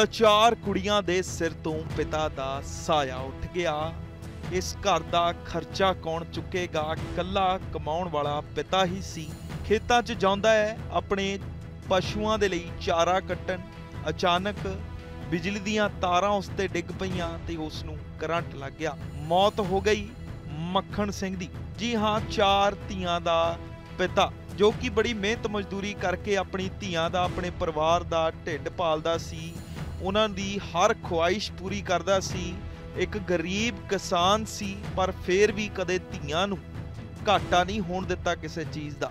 ਤਾਂ ਚਾਰ ਕੁੜੀਆਂ ਦੇ ਸਿਰ ਤੋਂ ਪਿਤਾ ਦਾ ਸਾਇਆ ਉੱਠ ਗਿਆ। ਇਸ ਘਰ ਦਾ ਖਰਚਾ ਕੌਣ ਚੁੱਕੇਗਾ? ਕੱਲਾ ਕਮਾਉਣ ਵਾਲਾ ਪਿਤਾ ਹੀ ਸੀ। ਖੇਤਾਂ 'ਚ ਜਾਂਦਾ ਹੈ, ਆਪਣੇ ਪਸ਼ੂਆਂ ਦੇ ਲਈ ਚਾਰਾ ਕੱਟਣ। ਅਚਾਨਕ ਬਿਜਲੀ ਦੀਆਂ ਤਾਰਾਂ ਉਸ ਤੇ ਡਿੱਗ ਪਈਆਂ ਤੇ ਉਸ ਨੂੰ ਕਰੰਟ ਲੱਗ ਗਿਆ। ਮੌਤ ਹੋ ਗਈ ਮੱਖਣ ਸਿੰਘ ਦੀ। ਜੀ ਹਾਂ, ਚਾਰ ਧੀਆਂ ਦਾ ਪਿਤਾ, ਜੋ ਕਿ ਬੜੀ ਮਿਹਨਤ ਮਜ਼ਦੂਰੀ ਕਰਕੇ ਆਪਣੀ ਧੀਆਂ ਦਾ, ਆਪਣੇ ਪਰਿਵਾਰ ਦਾ ਢਿੱਡ ਪਾਲਦਾ ਸੀ। ਉਹਨਾਂ ਦੀ ਹਰ ਖੁਆਇਸ਼ ਪੂਰੀ ਕਰਦਾ ਸੀ। ਇੱਕ ਗਰੀਬ ਕਿਸਾਨ ਸੀ, ਪਰ ਫੇਰ ਵੀ ਕਦੇ ਧੀਆਂ ਨੂੰ ਘਾਟਾ ਨਹੀਂ ਹੋਣ ਦਿੱਤਾ ਕਿਸੇ ਚੀਜ਼ ਦਾ।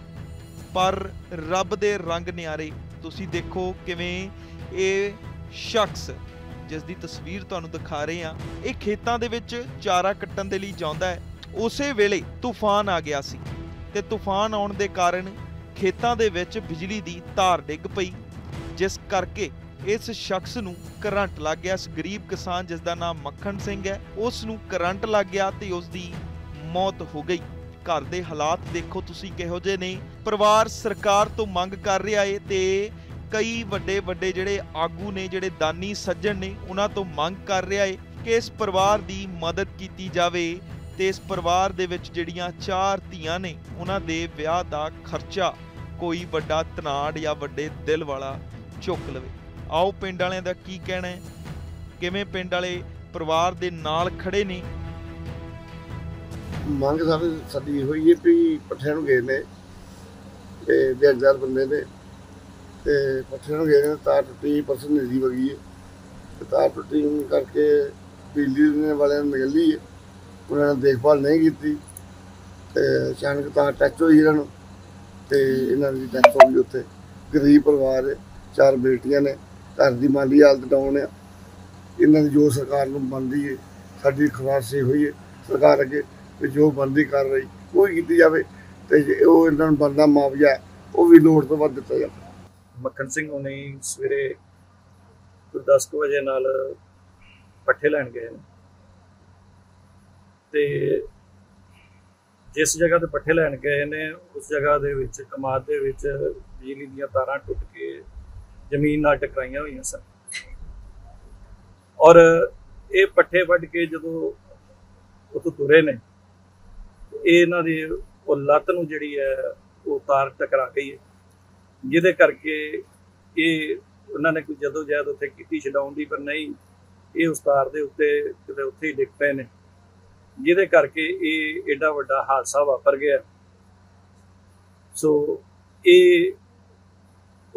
ਪਰ ਰੱਬ ਦੇ ਰੰਗ ਨਿਆਰੇ, ਤੁਸੀਂ ਦੇਖੋ ਕਿਵੇਂ ਇਹ ਸ਼ਖਸ ਜਿਸ ਦੀ ਤਸਵੀਰ ਤੁਹਾਨੂੰ ਦਿਖਾ ਰਹੇ ਹਾਂ, ਇਹ ਖੇਤਾਂ ਦੇ ਵਿੱਚ ਚਾਰਾ ਕੱਟਣ ਦੇ ਲਈ ਜਾਂਦਾ ਹੈ। ਉਸੇ ਵੇਲੇ ਤੂਫਾਨ ਆ ਗਿਆ ਸੀ ਤੇ ਤੂਫਾਨ ਆਉਣ ਦੇ ਕਾਰਨ ਖੇਤਾਂ ਦੇ ਵਿੱਚ ਬਿਜਲੀ ਦੀ ਤਾਰ ਡਿੱਗ ਪਈ, ਜਿਸ ਕਰਕੇ ਇਸ ਸ਼ਖਸ ਨੂੰ ਕਰੰਟ ਲੱਗ ਗਿਆ। ਇਸ ਗਰੀਬ ਕਿਸਾਨ ਜਿਸ ਦਾ ਨਾਮ ਮੱਖਣ ਸਿੰਘ ਹੈ, ਉਸ ਨੂੰ ਕਰੰਟ ਲੱਗ ਗਿਆ ਤੇ ਉਸ ਦੀ ਮੌਤ ਹੋ ਗਈ। ਘਰ ਦੇ ਹਾਲਾਤ ਦੇਖੋ ਤੁਸੀਂ ਕਿਹੋ ਜਿਹੇ ਨੇ। ਪਰਿਵਾਰ ਸਰਕਾਰ ਤੋਂ ਮੰਗ ਕਰ ਰਿਹਾ ਏ ਤੇ ਕਈ ਵੱਡੇ ਵੱਡੇ ਜਿਹੜੇ ਆਗੂ ਨੇ, ਜਿਹੜੇ ਦਾਨੀ ਸੱਜਣ ਨੇ, ਉਹਨਾਂ ਤੋਂ ਮੰਗ ਕਰ ਰਿਹਾ ਏ ਕਿ ਇਸ ਪਰਿਵਾਰ ਦੀ ਮਦਦ ਕੀਤੀ ਜਾਵੇ ਤੇ ਇਸ ਪਰਿਵਾਰ ਦੇ ਵਿੱਚ ਜਿਹੜੀਆਂ ਚਾਰ ਧੀਆਂ ਨੇ, ਉਹਨਾਂ ਦੇ ਵਿਆਹ ਦਾ ਖਰਚਾ ਕੋਈ ਵੱਡਾ ਤਨਾੜ ਜਾਂ ਵੱਡੇ ਦਿਲ ਵਾਲਾ ਚੁੱਕ ਲਵੇ। ਆਓ ਪਿੰਡ ਵਾਲਿਆਂ ਦਾ ਕੀ ਕਹਿਣਾ ਹੈ? ਕਿਵੇਂ ਪਿੰਡ ਵਾਲੇ ਪਰਿਵਾਰ ਦੇ ਨਾਲ ਖੜੇ ਨੇ? ਮੰਗ ਸਾਡੀ ਸਾਡੀ ਹੋਈ ਹੈ ਵੀ ਪੱਠਿਆਂ ਨੂੰ ਗਏ ਨੇ ਤੇ ਦਿਹਾੜੀਦਾਰ ਬੰਦੇ ਨੇ, ਤੇ ਪੱਠਿਆਂ ਨੂੰ ਗਏ ਨੇ ਤਾਰ ਟੁੱਟੀ ਪਰਸਨ ਨਦੀ ਵਗੀ ਹੈ, ਤੇ ਤਾਰ ਟੁੱਟੀ ਕਰਕੇ ਬਿਜਲੀ ਦੇ ਵਾਲਿਆਂ ਨੇ ਨਿਕਲੀ ਹੈ, ਉਹਨਾਂ ਨੇ ਦੇਖਭਾਲ ਨਹੀਂ ਕੀਤੀ, ਤੇ ਅਚਾਨਕ ਤਾਰ ਟੱਚ ਹੋਈ ਇਹਨਾਂ ਨੂੰ, ਤੇ ਇਹਨਾਂ ਦੀ ਡੈਥ ਹੋ ਗਈ ਉੱਥੇ। ਗਰੀਬ ਪਰਿਵਾਰ ਹੈ, ਚਾਰ ਬੇਟੀਆਂ ਨੇ ਘਰ ਦੀ ਮਾਲੀ ਹਾਲਤ ਡਾਊਨ ਆ। ਇਹਨਾਂ ਦੀ ਜੋ ਸਰਕਾਰ ਨੂੰ ਬਣਦੀ ਹੈ ਸਾਡੀ ਖਵਾਸ ਹੋਈ ਹੈ ਸਰਕਾਰ ਅੱਗੇ ਵੀ ਜੋ ਬਣਦੀ ਕਰ ਰਹੀ ਉਹ ਹੀ ਕੀਤੀ ਜਾਵੇ ਤੇ ਜੇ ਉਹ ਇਹਨਾਂ ਨੂੰ ਬਣਦਾ ਮੁਆਵਜ਼ਾ, ਉਹ ਵੀ ਲੋੜ ਤੋਂ ਵੱਧ ਦਿੱਤਾ ਜਾਵੇ। ਮੱਖਣ ਸਿੰਘ ਹੁਣੇ ਸਵੇਰੇ ਕੋਈ 10 ਕੁ ਵਜੇ ਨਾਲ ਪੱਠੇ ਲੈਣ ਗਏ ਨੇ। ਤੇ ਜਿਸ ਜਗ੍ਹਾ ਤੇ ਪੱਠੇ ਲੈਣ ਗਏ ਨੇ, ਉਸ ਜਗ੍ਹਾ ਦੇ ਵਿੱਚ, ਕਮਾਦ ਦੇ ਵਿੱਚ ਬਿਜਲੀ ਦੀਆਂ ਤਾਰਾਂ ਟੁੱਟ ਕੇ ਜ਼ਮੀਨ ਨਾਲ ਟਕਰਾਈਆਂ ਹੋਈਆਂ ਸਨ। ਔਰ ਇਹ ਪੱਠੇ ਵੱਢ ਕੇ ਜਦੋਂ ਉੱਥੋਂ ਤੁਰੇ ਨੇ, ਇਹ ਇਹਨਾਂ ਦੀ ਉਹ ਲੱਤ ਨੂੰ ਜਿਹੜੀ ਹੈ ਉਹ ਤਾਰ ਟਕਰਾ ਗਈ ਹੈ। ਜਿਹਦੇ ਕਰਕੇ ਇਹ ਉਹਨਾਂ ਨੇ ਕੋਈ ਜਦੋਂ ਜੈਦ ਉੱਥੇ ਕੀਤੀ ਛਡਾਉਣ ਦੀ, ਪਰ ਨਹੀਂ, ਇਹ ਉਸ ਤਾਰ ਦੇ ਉੱਤੇ ਕਿਤੇ ਉੱਥੇ ਹੀ ਡਿੱਗ ਪਏ ਨੇ। ਜਿਹਦੇ ਕਰਕੇ ਇਹ ਐਡਾ ਵੱਡਾ ਹਾਦਸਾ ਵਾਪਰ ਗਿਆ। ਸੋ ਇਹ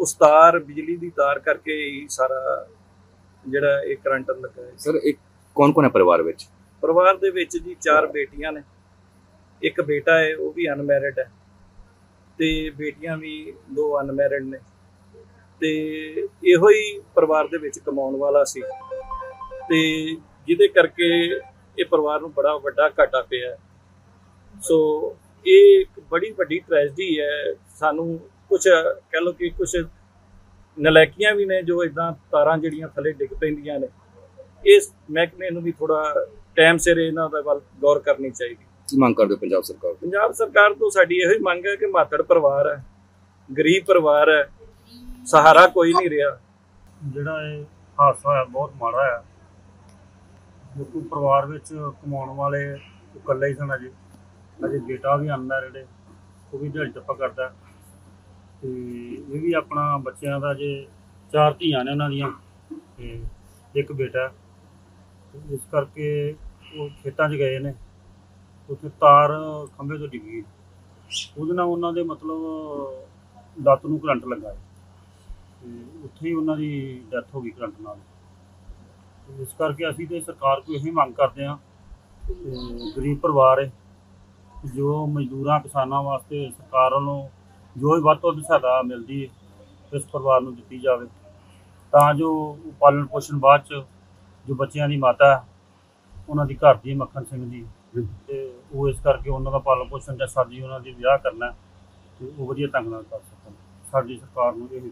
ਉਸਤਾਰ ਬਿਜਲੀ ਦੀ ਤਾਰ ਕਰਕੇ ਹੀ ਸਾਰਾ ਜਿਹੜਾ ਇਹ ਕਰੰਟ ਲੱਗਾ ਹੈ ਸਰ ਇੱਕ ਕੌਣ ਕੌਣ ਹੈ ਪਰਿਵਾਰ ਵਿੱਚ? ਪਰਿਵਾਰ ਦੇ ਵਿੱਚ ਜੀ ਚਾਰ ਬੇਟੀਆਂ ਨੇ। ਇੱਕ ਬੇਟਾ ਹੈ ਉਹ ਵੀ ਅਨਮੈਰਿਡ ਹੈ। ਤੇ ਬੇਟੀਆਂ ਵੀ ਦੋ ਅਨਮੈਰਿਡ ਨੇ। ਤੇ ਇਹੋ ਹੀ ਪਰਿਵਾਰ ਦੇ ਵਿੱਚ ਕਮਾਉਣ ਵਾਲਾ ਸੀ। ਤੇ ਜਿਹਦੇ ਕਰਕੇ ਇਹ ਪਰਿਵਾਰ ਨੂੰ ਬੜਾ ਵੱਡਾ ਘਾਟਾ ਪਿਆ। ਸੋ ਇਹ ਬੜੀ ਵੱਡੀ ਟ੍ਰੈਜਡੀ ਹੈ। ਸਾਨੂੰ ਕੁਝ ਕਹਿ ਲਓ ਕਿ ਕੁਝ ਨਲਾਇਕੀਆਂ ਵੀ ਨੇ ਜੋ ਇਦਾਂ ਤਾਰਾਂ ਜਿਹੜੀਆਂ ਥੱਲੇ ਡਿੱਗ ਪੈਂਦੀਆਂ ਨੇ। ਇਸ ਮਹਿਕਮੇ ਨੂੰ ਵੀ ਥੋੜਾ ਟਾਈਮ ਸਿਰ ਇਹਨਾਂ ਦਾ ਵੱਲ ਗੌਰ ਕਰਨੀ ਚਾਹੀਦੀ। ਕੀ ਮੰਗ ਕਰਦੇ ਹੋ ਪੰਜਾਬ ਸਰਕਾਰ ਪੰਜਾਬ ਸਰਕਾਰ ਤੋਂ ਸਾਡੀ ਇਹੋ ਹੀ ਮੰਗ ਹੈ ਕਿ ਮਾਤੜ ਪਰਿਵਾਰ ਹੈ ਗਰੀਬ ਪਰਿਵਾਰ ਹੈ ਸਹਾਰਾ ਕੋਈ ਨਹੀਂ ਰਿਹਾ। ਜਿਹੜਾ ਇਹ ਹਾਦਸਾ ਹੋਇਆ ਬਹੁਤ ਮਾੜਾ ਹੈ। ਕਿਉਂਕਿ ਪਰਿਵਾਰ ਵਿੱਚ ਕਮਾਉਣ ਵਾਲੇ ਇਕੱਲੇ ਹੀ ਸਨ ਅਜੇ। ਅਜੇ ਬੇਟਾ ਵੀ ਅਨਮੈਰਿਡ ਹੈ। ਉਹ ਵੀ ਦਿਹਾੜੀ ਟੱਪਾ ਕਰਦਾ। ਹੈ। ਤੇ ਇਹ ਵੀ ਆਪਣਾ ਬੱਚਿਆਂ ਦਾ ਜੇ ਚਾਰ ਧੀਆਂ ਨੇ ਉਹਨਾਂ ਦੀਆਂ ਤੇ ਇੱਕ ਬੇਟਾ। ਇਸ ਕਰਕੇ ਉਹ ਖੇਤਾਂ 'ਚ ਗਏ ਨੇ। ਉੱਥੇ ਤਾਰ ਖੰਭੇ ਤੋਂ ਡਿੱਗੀ। ਉਹਦੇ ਨਾਲ ਉਹਨਾਂ ਦੇ ਮਤਲਬ ਲੱਤ ਨੂੰ ਕਰੰਟ ਲੱਗਾ। ਹੈ। ਤੇ ਉੱਥੇ ਹੀ ਉਹਨਾਂ ਦੀ ਡੈਥ ਹੋ ਗਈ ਕਰੰਟ ਨਾਲ। ਇਸ ਕਰਕੇ ਅਸੀਂ ਤੇ ਸਰਕਾਰ ਕੋਲ ਇਹੀ ਮੰਗ ਕਰਦੇ ਹਾਂ। ਗਰੀਬ ਪਰਿਵਾਰ ਹੈ। ਜੋ ਮਜ਼ਦੂਰਾਂ ਕਿਸਾਨਾਂ ਵਾਸਤੇ ਸਰਕਾਰ ਵੱਲੋਂ ਜੋ ਵੀ ਵੱਧ ਤੋਂ ਵੱਧ ਸਹਾਇਤਾ ਮਿਲਦੀ ਹੈ ਇਸ ਪਰਿਵਾਰ ਨੂੰ ਦਿੱਤੀ ਜਾਵੇ। ਤਾਂ ਜੋ ਪਾਲਣ ਪੋਸ਼ਣ ਬਾਅਦ ਚ ਜੋ ਬੱਚਿਆਂ ਦੀ ਮਾਤਾ ਹੈ, ਉਹਨਾਂ ਦੀ ਘਰ ਦੀ ਹੈ ਮੱਖਣ ਸਿੰਘ ਦੀ ਤੇ ਉਹ ਇਸ ਕਰਕੇ ਉਹਨਾਂ ਦਾ ਪਾਲਣ ਪੋਸ਼ਣ ਜਾਂ ਸਾਡੀ ਉਹਨਾਂ ਦੀ ਵਿਆਹ ਕਰਨਾ ਹੈ, ਤੇ ਉਹ ਵਧੀਆ ਢੰਗ ਨਾਲ ਕਰ ਸਕਣ। ਸਾਡੀ ਸਰਕਾਰ ਨੂੰ ਇਹ ਵੀ